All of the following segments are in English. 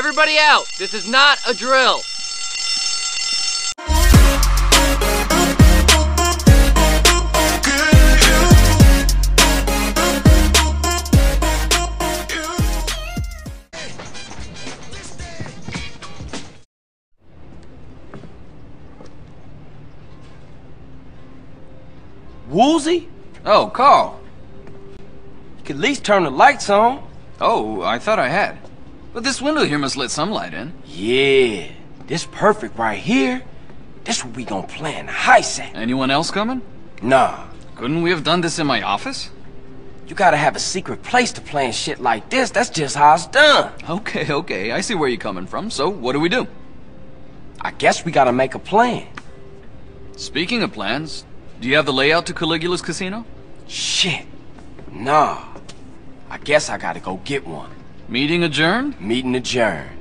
Everybody out! This is not a drill! Woozie? Oh, Carl. You could at least turn the lights on. Oh, I thought I had. But this window here must let some light in. Yeah, this perfect right here. This what we gonna plan the heist at. Anyone else coming? Nah, Couldn't we have done this in my office? you gotta have a secret place to plan shit like this. That's just how it's done. Okay, okay, I see where you're coming from. So, what do we do? I guess we gotta make a plan. Speaking of plans, do you have the layout to Caligula's casino? Shit. Nah. I guess I gotta go get one. Meeting adjourned? Meeting adjourned.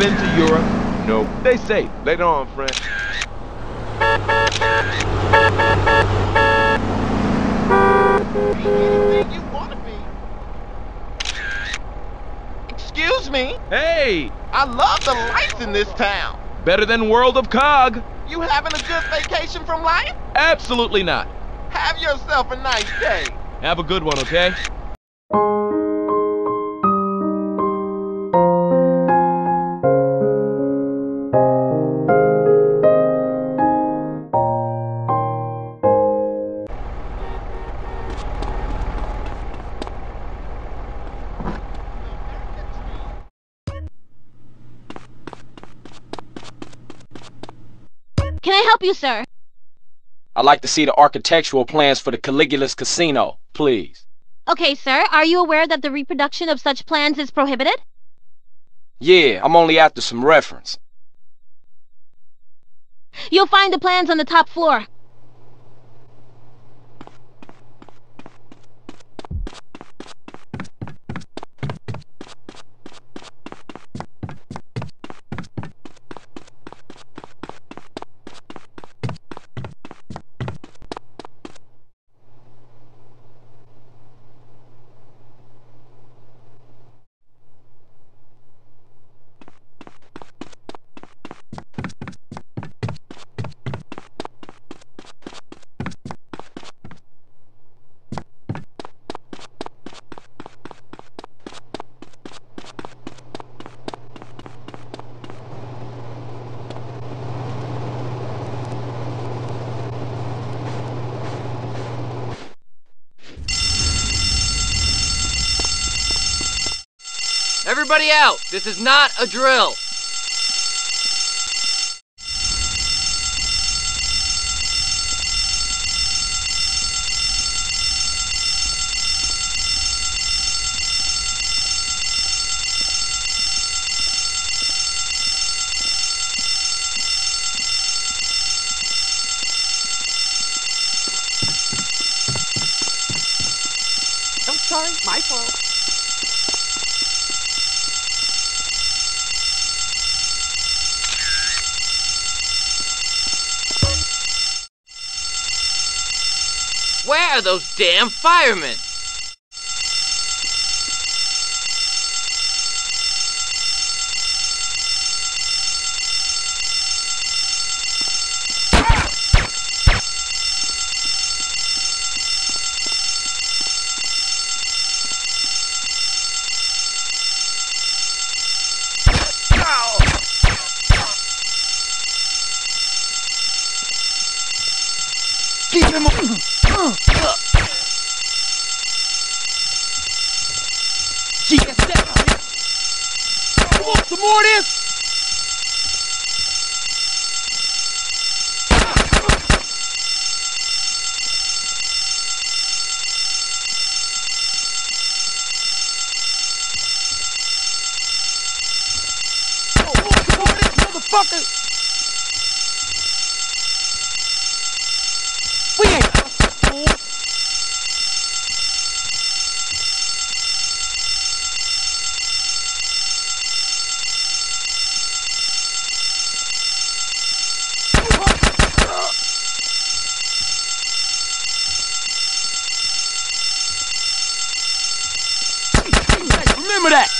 Been to Europe? No. Stay safe. Later on, friend. you want to be. Excuse me? Hey! I love the lights in this town. Better than World of Cog? You having a good vacation from life? Absolutely not. Have yourself a nice day. Have a good one, okay? Can I help you, sir? I'd like to see the architectural plans for the Caligula's casino, please. Okay, sir. Are you aware that the reproduction of such plans is prohibited? Yeah, I'm only after some reference. You'll find the plans on the top floor. Everybody out! This is not a drill! Sorry, my fault. Where are those damn firemen? Keep him on! Gee, Some more of this? Motherfucker! We ain't fool. Remember that!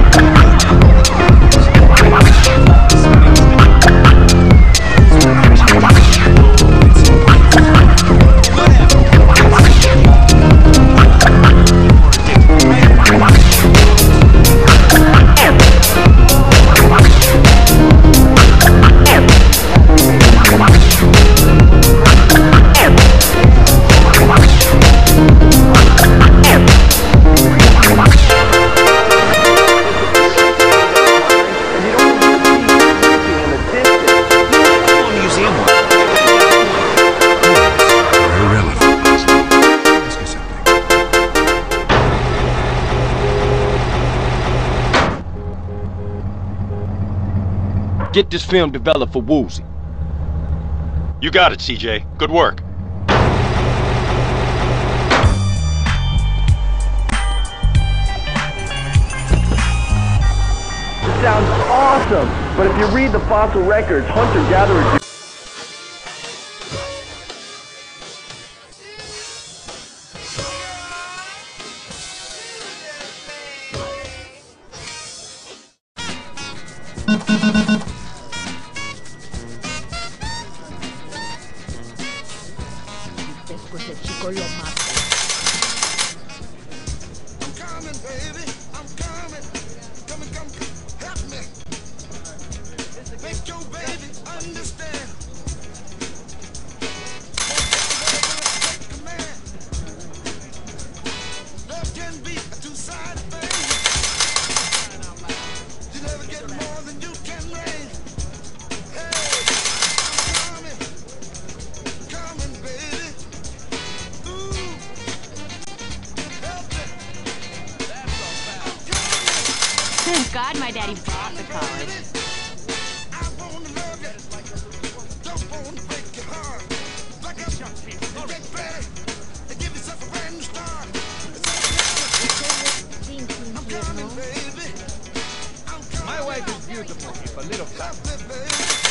Get this film developed for Woozie. You got it, CJ. Good work. sounds awesome, but if you read the fossil records, hunter-gatherers my daddy bought the college. My wife is beautiful, if a little fat.